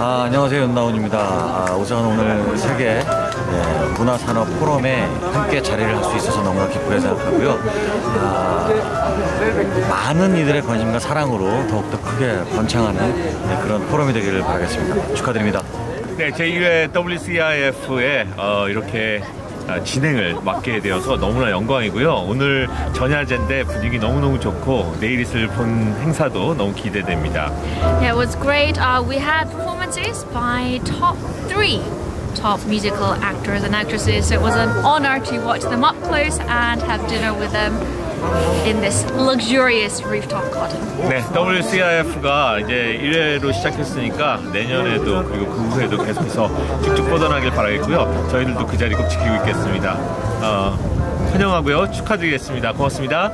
아, 안녕하세요 윤나훈입니다. 아, 우선 오늘 세계 예, 문화산업 포럼에 함께 자리를 할 수 있어서 너무나 기쁘게 생각하고요. 아, 많은 이들의 관심과 사랑으로 더욱더 크게 번창하는 네, 그런 포럼이 되기를 바라겠습니다. 축하드립니다. 네, 제1회 WCIF에 어, 이렇게 어, 진행을 맡게 되어서 너무나 영광이고요. 오늘 전야제인데 분위기 너무너무 좋고 내일 있을 본 행사도 너무 기대됩니다. Yeah, it was great. Uh, we had performances by top three top musical actors and actresses. So it was an honor to watch them up close and have dinner with them in this luxurious rooftop garden. 네, WCIF가 이제 1회로 시작했으니까 내년에도 그리고 그 후에도 계속해서 쭉쭉 뻗어나길 바라겠고요. 저희들도 그 자리 꼭 지키고 있겠습니다. 어, 환영하고요. 축하드리겠습니다. 고맙습니다.